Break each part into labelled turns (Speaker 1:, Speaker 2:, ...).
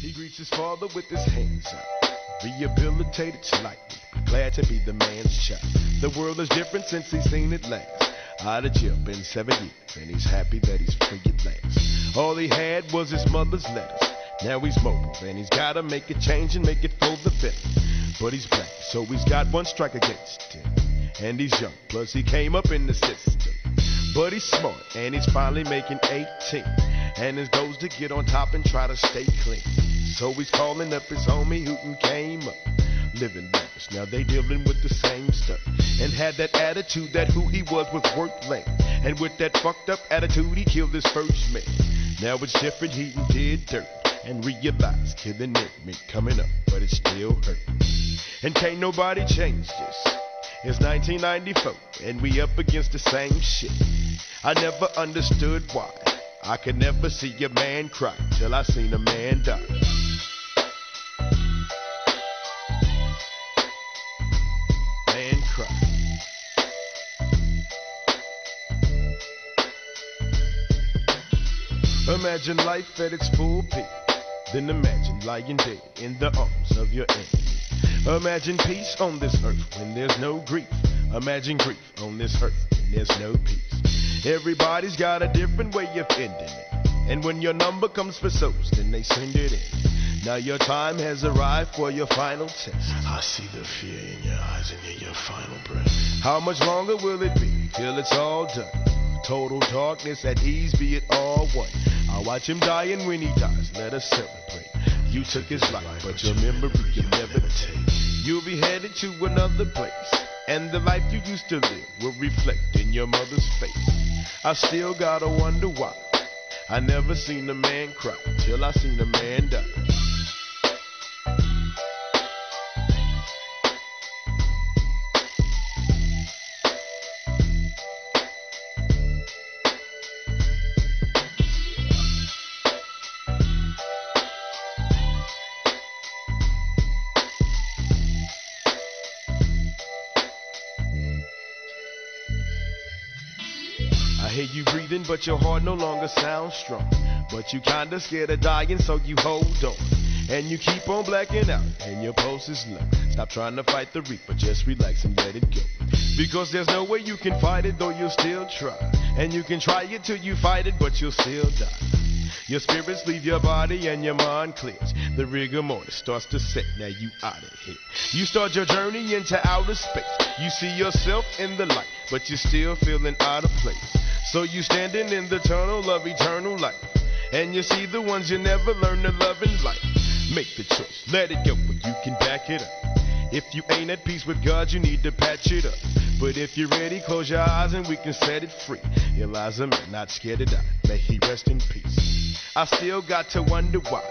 Speaker 1: He greets his father with his hands up, rehabilitated slightly. Glad to be the man's child. The world is different since he's seen it last. Out of jail, been seven years, and he's happy that he's free at last. All he had was his mother's letters. Now he's mobile, and he's gotta make a change and make it for the better. But he's black, so he's got one strike against him. And he's young, plus he came up in the system. But he's smart, and he's finally making 18. And his goal's to get on top and try to stay clean. So he's calling up his homie who came up. Living lavish, now they dealing with the same stuff. And had that attitude that who he was was worth laying. And with that fucked up attitude, he killed his first man. Now it's different, he did dirt. And realized killing it meant coming up, but it still hurt. And can't nobody change this. It's 1994, and we up against the same shit. I never understood why. I could never see a man cry till I seen a man die. Man cry. Imagine life at its full peak. Then imagine lying dead in the arms of your enemy. Imagine peace on this earth when there's no grief. Imagine grief on this earth when there's no peace. Everybody's got a different way of ending it. And when your number comes for souls, then they send it in. Now your time has arrived for your final test.
Speaker 2: I see the fear in your eyes and hear your final breath.
Speaker 1: How much longer will it be till it's all done? Total darkness at ease, be it all one. I watch him die, and when he dies, let us celebrate. You took his life, but your memory you'll never take. You'll be headed to another place, and the life you used to live will reflect in your mother's face. I still gotta wonder why. I never seen a man cry till I seen a man die. I hear you breathing, but your heart no longer sounds strong. But you kinda scared of dying, so you hold on. And you keep on blacking out, and your pulse is low. Stop trying to fight the reaper, just relax and let it go. Because there's no way you can fight it, though you'll still try. And you can try it till you fight it, but you'll still die. Your spirits leave your body and your mind clears. The rigor mortis starts to set. Now you out of here. You start your journey into outer space. You see yourself in the light, but you're still feeling out of place. So you standing in the tunnel of eternal life. And you see the ones you never learn to love in life. Make the choice, let it go, but you can back it up. If you ain't at peace with God, you need to patch it up. But if you're ready, close your eyes and we can set it free. Eliza, man, not scared to die. May he rest in peace. I still got to wonder why.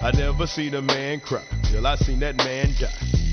Speaker 1: I never seen a man cry till I seen that man die.